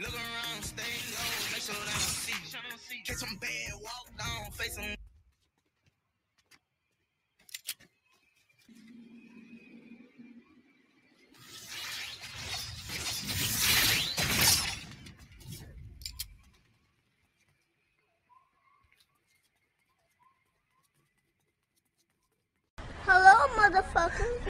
Look around, stay low, make sure they don't see. Catch them bad, walk down, face them. Hello, motherfucker.